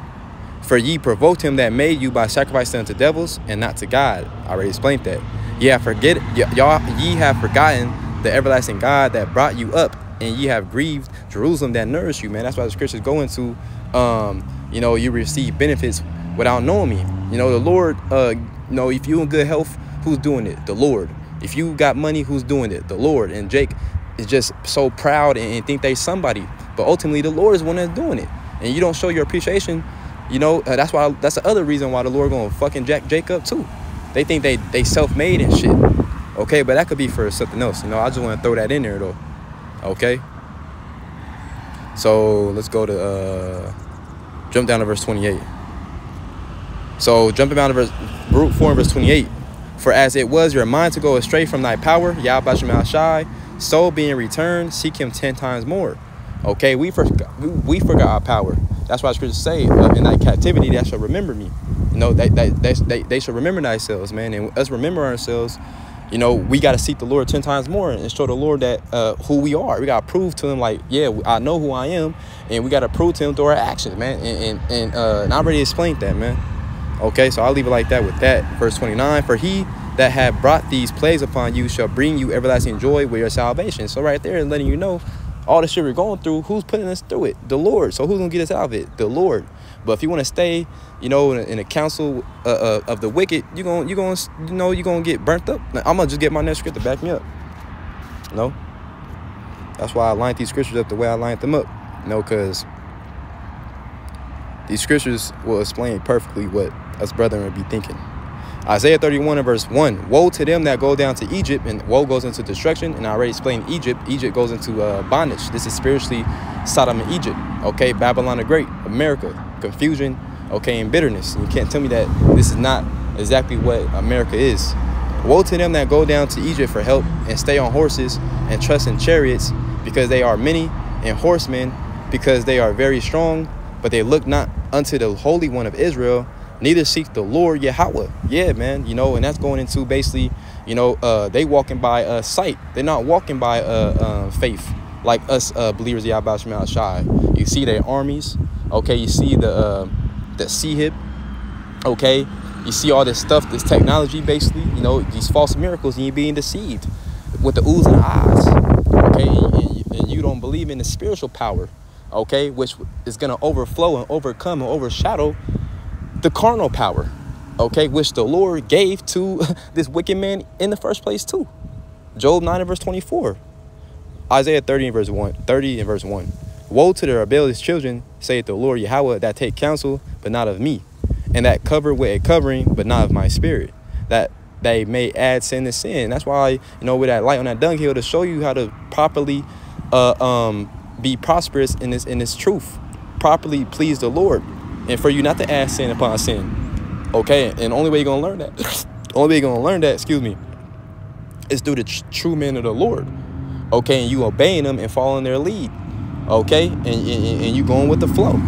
For ye provoked him that made you by sacrificing unto devils and not to God. I already explained that. Ye have forget y'all ye have forgotten the everlasting God that brought you up, and ye have grieved Jerusalem that nourished you, man. That's why the scriptures go into um, you know, you receive benefits without knowing me. You know, the Lord, uh, you know, if you in good health, who's doing it? The Lord. If you got money, who's doing it? The Lord. And Jake is just so proud and, think they somebody. But ultimately, the Lord is one that's doing it. And you don't show your appreciation, you know, uh, that's why that's the other reason why the Lord gonna fucking jack Jacob too. They think they they self-made and shit. Okay, but that could be for something else. You know, I just want to throw that in there though. Okay. So let's go to uh jump down to verse 28. So jumping down to verse root 4 and verse 28. For as it was your mind to go astray from thy power, Yahweh Shai, so being returned, seek him ten times more. Okay, we forgot we forgot our power. That's why scriptures say uh, in that captivity that shall remember me. You know, they, they, they, they, they should remember themselves, man. And us remember ourselves, you know, we got to seek the Lord 10 times more and show the Lord that uh, who we are. We got to prove to him, like, yeah, I know who I am. And we got to prove to him through our actions, man. And, and, and, uh, I already explained that, man. Okay, so I'll leave it like that with that. Verse 29 For he that have brought these plagues upon you shall bring you everlasting joy with your salvation. So, right there, and letting you know all the shit we're going through, who's putting us through it? The Lord. So, who's going to get us out of it? The Lord. But if you want to stay, you know, in, in a council uh, uh, of the wicked, you're going, you're going, you know, you're going to get burnt up. I'm going to just get my next script to back me up. No. That's why I lined these scriptures up the way I lined them up. You know, because these scriptures will explain perfectly what us brethren would be thinking. Isaiah 31 and verse 1. Woe to them that go down to Egypt, and woe goes into destruction. And I already explained Egypt. Egypt goes into uh, bondage. This is spiritually Sodom and Egypt. Okay, Babylon the Great, America, confusion, okay, and bitterness. You can't tell me that this is not exactly what America is. Woe to them that go down to Egypt for help and stay on horses and trust in chariots, because they are many, and horsemen, because they are very strong, but they look not unto the Holy One of Israel, neither seek the Lord Yahweh. Yeah, man, you know, and that's going into basically, you know, uh, they walking by a uh, sight. They're not walking by uh, uh, faith like us uh, believers Yahweh Shai. You see their armies, okay? You see the uh, the C hip, okay? You see all this stuff, this technology, basically, you know, these false miracles, and you're being deceived with the oohs and ahs, okay? And, and you don't believe in the spiritual power, okay, which is gonna overflow and overcome and overshadow the carnal power, okay, which the Lord gave to <laughs> this wicked man in the first place too. Job 9 and verse 24. Isaiah 30 and verse 1. 30 and verse 1. Woe to the rebellious children, saith the Lord Yahweh, that take counsel, but not of me, and that cover with a covering, but not of my spirit, that they may add sin to sin. That's why, you know, with that light on that dunghill to show you how to properly uh, um, be prosperous in this in this truth, properly please the Lord and for you not to add sin upon sin. Okay, and only way you're gonna learn that, <coughs> only way you're gonna learn that, excuse me, is through the tr true men of the Lord. Okay, and you obeying them and following their lead. Okay, and, and, and you going with the flow.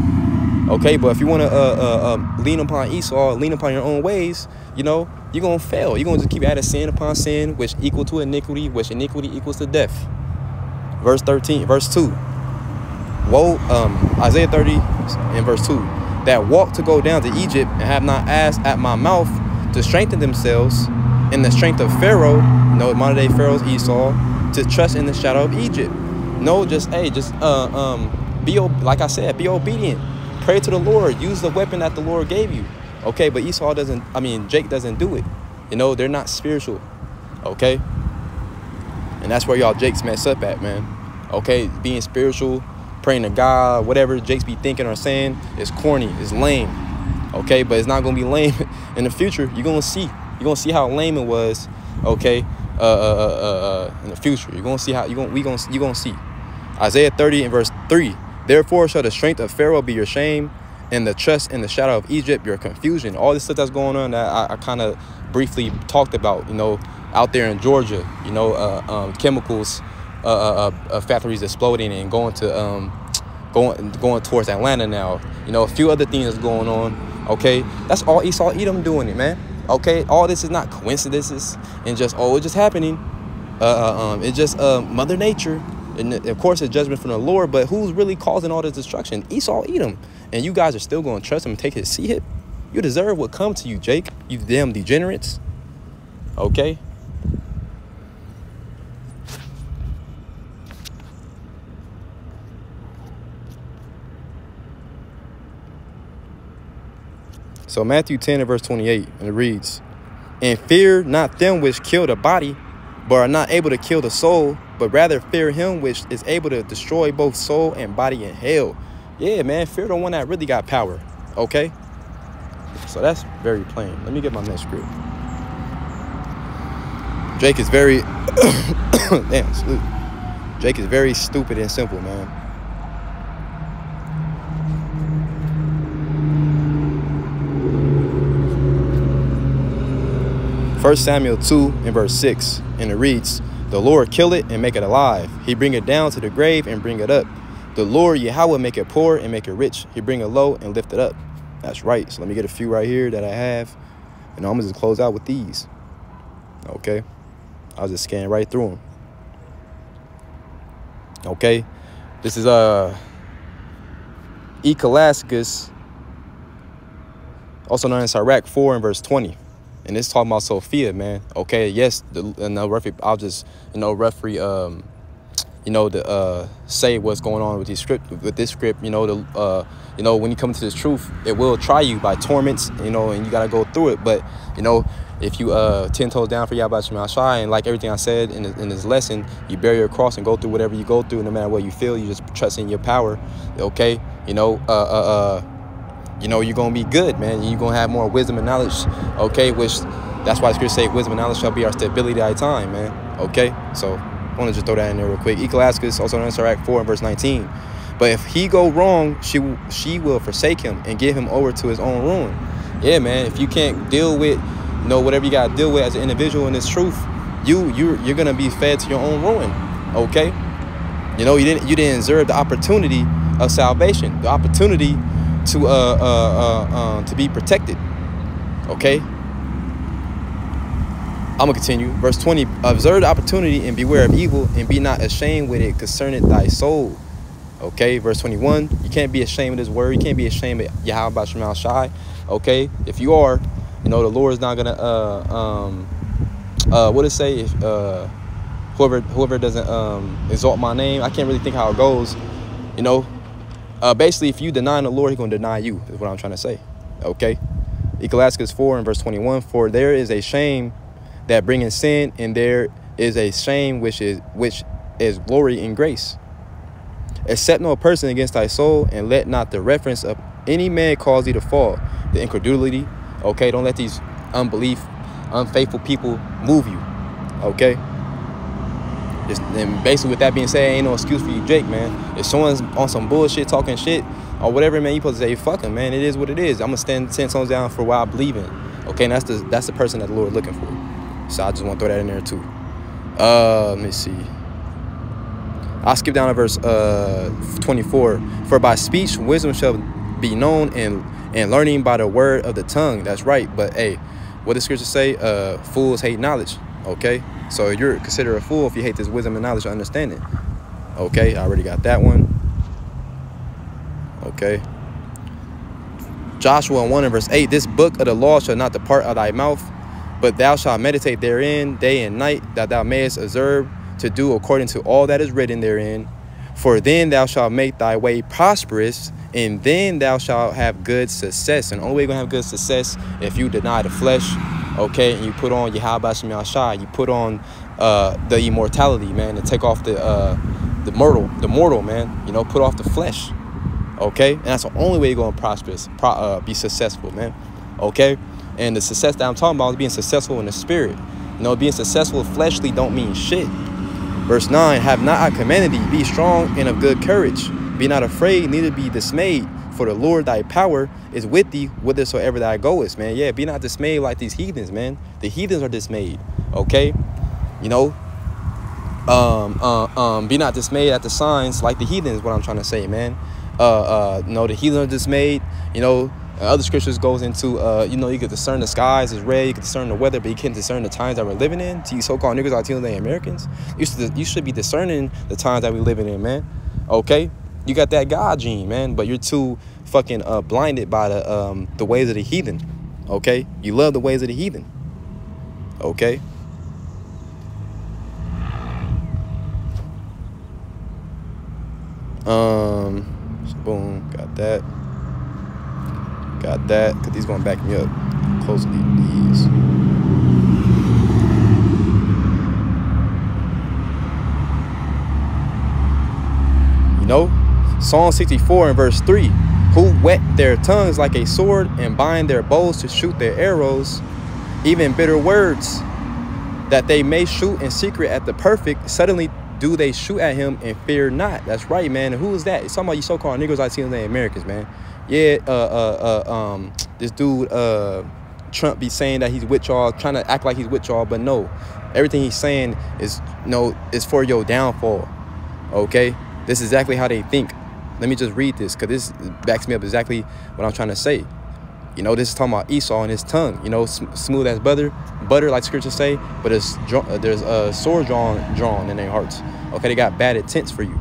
Okay, but if you want to uh, uh, uh, lean upon Esau, lean upon your own ways, you know, you're going to fail. You're going to just keep adding sin upon sin, which equal to iniquity, which iniquity equals to death. Verse 13, verse 2. Woe, um, Isaiah 30 and verse 2 that walk to go down to Egypt and have not asked at my mouth to strengthen themselves in the strength of Pharaoh, know, modern day Pharaoh's Esau, to trust in the shadow of Egypt. No, just hey, just uh um be like I said, be obedient. Pray to the Lord. Use the weapon that the Lord gave you. Okay, but Esau doesn't. I mean, Jake doesn't do it. You know, they're not spiritual. Okay, and that's where y'all Jakes mess up at, man. Okay, being spiritual praying to God, whatever Jakes be thinking or saying is corny, is lame. Okay, but it's not gonna be lame <laughs> in the future. You're gonna see. You're gonna see how lame it was. Okay, uh, uh, uh, uh, in the future, you're gonna see how you gonna we gonna you gonna see. Isaiah 30 and verse 3. Therefore shall the strength of Pharaoh be your shame, and the trust in the shadow of Egypt your confusion. All this stuff that's going on that I, I kind of briefly talked about. You know, out there in Georgia, you know, uh, um, chemicals uh, uh, uh, factories exploding and going to um, going going towards Atlanta now. You know, a few other things going on Okay, that's all Esau Edom doing it, man. Okay, all this is not coincidences and just oh, it's just happening. Uh, uh um, it's just uh, Mother Nature, and of course, it's judgment from the Lord. But who's really causing all this destruction? Esau eat Edom, and you guys are still going to trust him and take his seat. You deserve what comes to you, Jake. You damn degenerates. Okay. So Matthew 10 and verse 28, and it reads, And fear not them which kill the body, but are not able to kill the soul, but rather fear him which is able to destroy both soul and body in hell. Yeah, man, fear the one that really got power. Okay? So that's very plain. Let me get my next script. Jake is very <coughs> <coughs> damn, salute. Jake is very stupid and simple, man. 1 Samuel 2 and verse 6, and it reads, The Lord kill it and make it alive. He bring it down to the grave and bring it up. The Lord Yahweh make it poor and make it rich. He bring it low and lift it up. That's right. So let me get a few right here that I have. And I'm going to just close out with these. Okay. I'll just scan right through them. Okay. This is uh Ecclesiastes, also known as Sirach 4 and verse 20 and it's talking about Sophia, man. Okay, yes, the no referee. I'll just you know referee um you know the uh say what's going on with this script with this script. You know the uh you know when you come to this truth, it will try you by torments. You know, and you gotta go through it. But you know if you uh ten toes down for Yahweh Shema Shai, and like everything I said in, in this lesson, you bear your cross and go through whatever you go through, no matter what you feel, you just trust in your power. Okay, you know uh uh. uh you know, you're gonna be good, man. You're gonna have more wisdom and knowledge, okay? Which that's why the scripture say wisdom and knowledge shall be our stability at time, man. Okay? So I wanna just throw that in there real quick. Ecclesiastes, also as Sirach 4 and verse 19. But if he go wrong, she she will forsake him and give him over to his own ruin. Yeah, man. If you can't deal with, you know, whatever you gotta deal with as an individual in this truth, you you you're gonna be fed to your own ruin. Okay? You know, you didn't you didn't deserve the opportunity of salvation, the opportunity to uh, uh, uh, uh, to be protected. Okay. I'm gonna continue. Verse 20: Observe the opportunity and beware of evil, and be not ashamed with it concerning thy soul. Okay. Verse 21: You can't be ashamed of this word. You can't be ashamed of Yahweh Shemal Shai. Okay. If you are, you know the Lord is not gonna uh um uh what it say if uh whoever whoever doesn't um exalt my name. I can't really think how it goes. You know, uh, basically, if you deny the Lord, he's going to deny you, is what I'm trying to say. Okay? Ecclesiastes 4 and verse 21, For there is a shame that bringeth sin, and there is a shame which is which is glory in grace. Accept no person against thy soul, and let not the reference of any man cause thee to fall. The incredulity, okay? Don't let these unbelief, unfaithful people move you, okay? Just, and basically, with that being said, ain't no excuse for you, Jake, man. If someone's on some bullshit, talking shit, or whatever, man, you supposed to say, fuck him, man. It is what it is. I'm gonna stand ten tones down for what I believe in. Okay, and that's the that's the person that the Lord looking for. So I just want to throw that in there too. Uh, let me see. I'll skip down to verse uh 24. For by speech wisdom shall be known, and and learning by the word of the tongue. That's right. But hey, what does scripture say? Uh, fools hate knowledge. Okay. So you're considered a fool if you hate this wisdom and knowledge and understanding. Okay, I already got that one. Okay. Joshua 1 and verse 8, this book of the law shall not depart of thy mouth, but thou shalt meditate therein day and night, that thou mayest observe to do according to all that is written therein. For then thou shalt make thy way prosperous, and then thou shalt have good success. And only way you're to have good success if you deny the flesh, okay, and you put on Yahweh Shem Shai, you put on uh, the immortality, man, and take off the uh, the mortal, the mortal, man. You know, put off the flesh, okay, and that's the only way you're gonna prosper, pro uh, be successful, man, okay. And the success that I'm talking about is being successful in the spirit. You know, being successful fleshly don't mean shit. Verse 9, have not I commanded thee, be strong and of good courage. Be not afraid, neither be dismayed, for the Lord thy power is with thee whithersoever thou goest, man. Yeah, be not dismayed like these heathens, man. The heathens are dismayed, okay? You know, um, uh, um, be not dismayed at the signs like the heathens, what I'm trying to say, man. Uh, uh, you know, the heathens are dismayed, you know, other scriptures goes into, uh, you know, you can discern the skies is red, you can discern the weather, but you can't discern the times that we're living in. To you so-called niggas Latino Americans, you should, you should be discerning the times that we're living in, man. Okay, you got that God gene, man, but you're too fucking uh, blinded by the um, the ways of the heathen. Okay, you love the ways of the heathen. Okay. Um, boom, got that. Got that, because he's going to back me up. Close these. You know, Psalm 64 and verse 3 Who whet their tongues like a sword and bind their bows to shoot their arrows, even bitter words, that they may shoot in secret at the perfect. Suddenly do they shoot at him and fear not? That's right, man. Who is that? It's talking about you so-called Negroes, Latinos, and Americans, man. Yeah, uh, uh, uh, um, this dude, uh, Trump be saying that he's with y'all, trying to act like he's with y'all, but no. Everything he's saying is, no, know, is for your downfall, okay? This is exactly how they think. Let me just read this, because this backs me up exactly what I'm trying to say. You know, this is talking about Esau and his tongue. You know, sm smooth as butter, butter like scripture say, but it's, uh, there's a sword drawn drawn in their hearts. Okay, they got bad intents for you.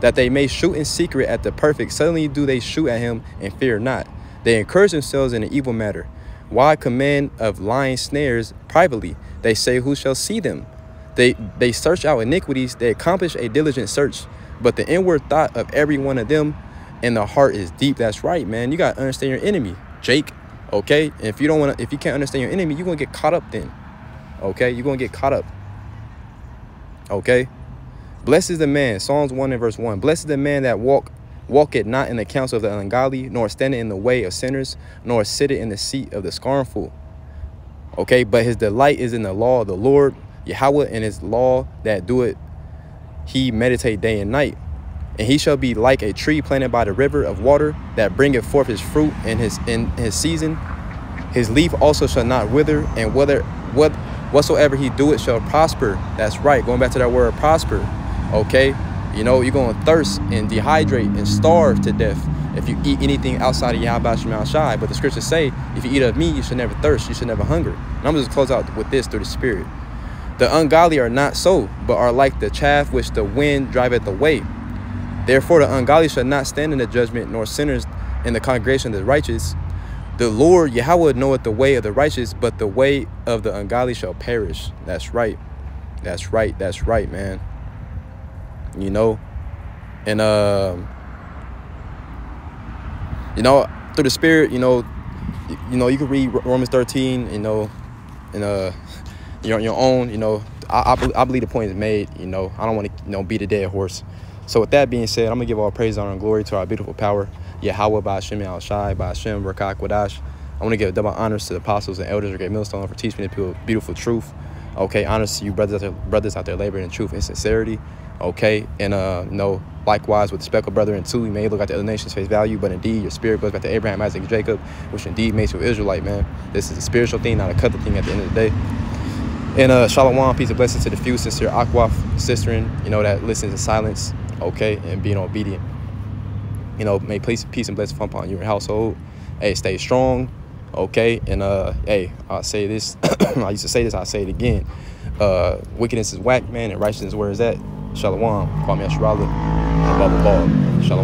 That they may shoot in secret at the perfect. Suddenly do they shoot at him and fear not. They encourage themselves in an evil matter. Why command of lying snares privately? They say, who shall see them? They, they search out iniquities. They accomplish a diligent search. But the inward thought of every one of them in the heart is deep. That's right, man. You got to understand your enemy. Jake, okay? And if you don't want to, if you can't understand your enemy, you're going to get caught up then. Okay? You're going to get caught up. Okay? Blessed is the man, Psalms 1 and verse 1. Blessed is the man that walk walk it not in the counsel of the ungodly, nor stand in the way of sinners, nor sit in the seat of the scornful. Okay, but his delight is in the law of the Lord, Yahweh, and his law that do it, he meditate day and night. And he shall be like a tree planted by the river of water that bringeth forth his fruit in his in his season. His leaf also shall not wither, and whether what whatsoever he do it shall prosper. That's right. Going back to that word prosper. Okay. You know, you're going to thirst and dehydrate and starve to death if you eat anything outside of Yahweh Shema Shai. But the scriptures say, if you eat of me, you should never thirst, you should never hunger. And I'm just close out with this through the Spirit. The ungodly are not so, but are like the chaff which the wind driveth away. Therefore, the ungodly shall not stand in the judgment, nor sinners in the congregation of the righteous. The Lord Yahweh knoweth the way of the righteous, but the way of the ungodly shall perish. That's right. That's right. That's right, man. You know, and uh, you know, through the Spirit, you know, you, you know, you can read Romans 13, you know, and uh, your your own, you know. I, I, I believe the point is made. You know, I don't want to, you know, beat a dead horse. So with that being said, I'm gonna give all praise, honor, and glory to our beautiful power, Yahweh by Hashem Al by Hashem Rakak Wadash. I want to give double honors to the apostles and elders of Great Millstone for teaching the beautiful truth. Okay, honors to you brothers out there, brothers out there laboring in truth and sincerity. Okay, and uh, know, likewise with the speckled brethren too, you may look at the other nations face value, but indeed your spirit goes back to Abraham, Isaac, and Jacob, which indeed makes you an Israelite, man. This is a spiritual thing, not a cut thing at the end of the day. And uh, shalom, peace and blessings to the few sister Aquaf, sisterin, you know, that listens in silence, okay, and being obedient. You know, may peace, peace and blessings upon your household. Hey, stay strong, okay? And uh, hey, I'll say this. <coughs> I used to say this. I'll say it again. Uh, wickedness is whack, man, and righteousness where is that? Shalom. And blah, blah, blah. Shalom.